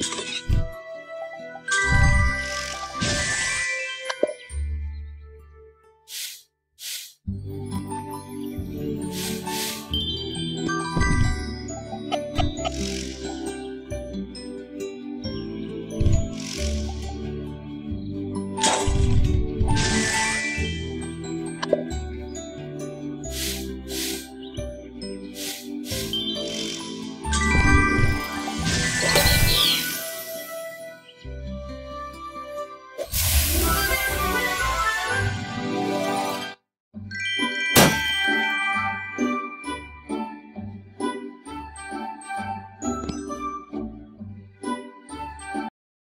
you.